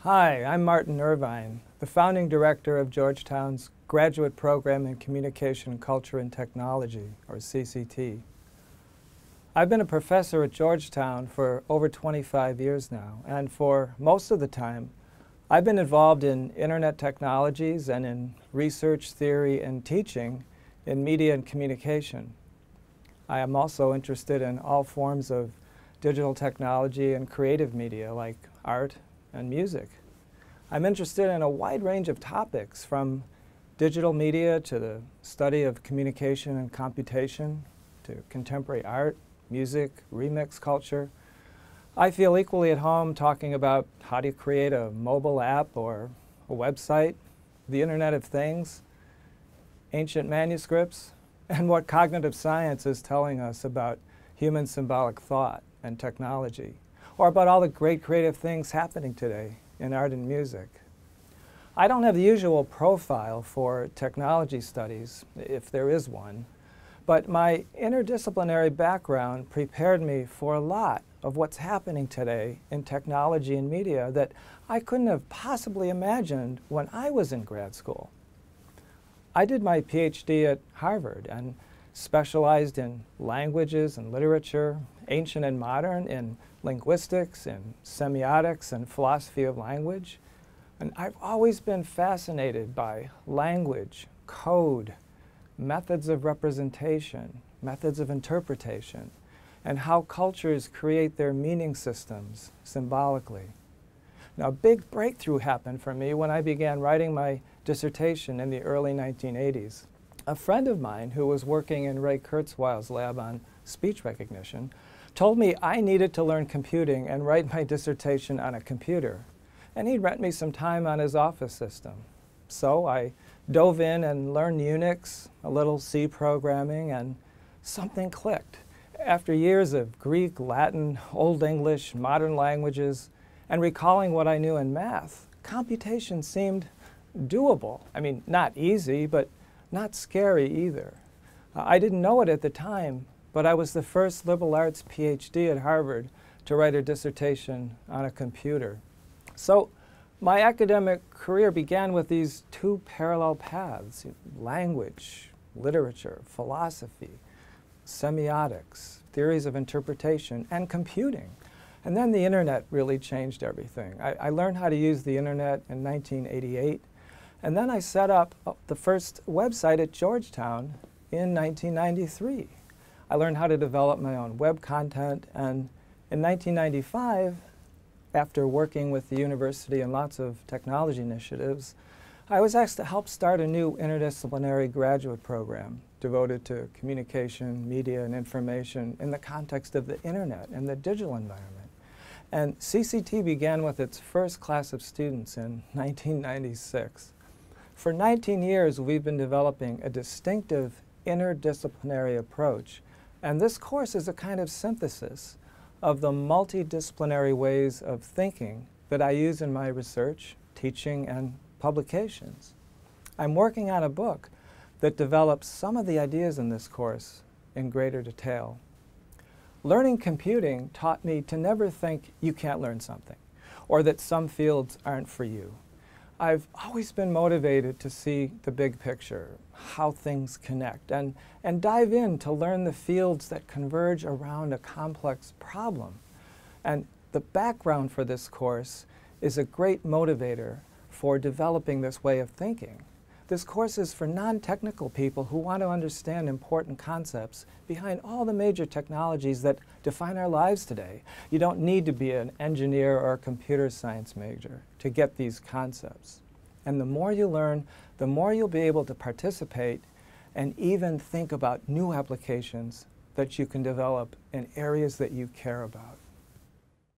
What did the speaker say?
Hi, I'm Martin Irvine, the founding director of Georgetown's Graduate Program in Communication, Culture, and Technology, or CCT. I've been a professor at Georgetown for over 25 years now, and for most of the time, I've been involved in internet technologies and in research, theory, and teaching in media and communication. I am also interested in all forms of digital technology and creative media like art and music. I'm interested in a wide range of topics from digital media to the study of communication and computation to contemporary art, music, remix culture. I feel equally at home talking about how to create a mobile app or a website, the Internet of Things, ancient manuscripts, and what cognitive science is telling us about human symbolic thought and technology, or about all the great creative things happening today in art and music. I don't have the usual profile for technology studies, if there is one, but my interdisciplinary background prepared me for a lot of what's happening today in technology and media that I couldn't have possibly imagined when I was in grad school. I did my PhD at Harvard and specialized in languages and literature, ancient and modern, in linguistics, in semiotics, and philosophy of language. And I've always been fascinated by language, code, methods of representation, methods of interpretation, and how cultures create their meaning systems symbolically. Now, a big breakthrough happened for me when I began writing my dissertation in the early 1980s. A friend of mine who was working in Ray Kurzweil's lab on speech recognition told me I needed to learn computing and write my dissertation on a computer. And he'd rent me some time on his office system. So I dove in and learned Unix, a little C programming, and something clicked. After years of Greek, Latin, Old English, modern languages, and recalling what I knew in math, computation seemed doable. I mean, not easy, but not scary either. Uh, I didn't know it at the time, but I was the first liberal arts PhD at Harvard to write a dissertation on a computer. So my academic career began with these two parallel paths, language, literature, philosophy, semiotics, theories of interpretation, and computing. And then the internet really changed everything. I, I, learned how to use the internet in 1988, and then I set up uh, the first website at Georgetown in 1993. I learned how to develop my own web content, and in 1995, after working with the university and lots of technology initiatives, I was asked to help start a new interdisciplinary graduate program devoted to communication, media, and information in the context of the internet and the digital environment. And CCT began with its first class of students in 1996. For 19 years, we've been developing a distinctive interdisciplinary approach, and this course is a kind of synthesis of the multidisciplinary ways of thinking that I use in my research, teaching, and publications. I'm working on a book that develops some of the ideas in this course in greater detail. Learning computing taught me to never think you can't learn something or that some fields aren't for you. I've always been motivated to see the big picture, how things connect, and, and dive in to learn the fields that converge around a complex problem. And the background for this course is a great motivator for developing this way of thinking. This course is for non-technical people who want to understand important concepts behind all the major technologies that define our lives today. You don't need to be an engineer or a computer science major to get these concepts. And the more you learn, the more you'll be able to participate and even think about new applications that you can develop in areas that you care about.